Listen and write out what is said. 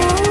you.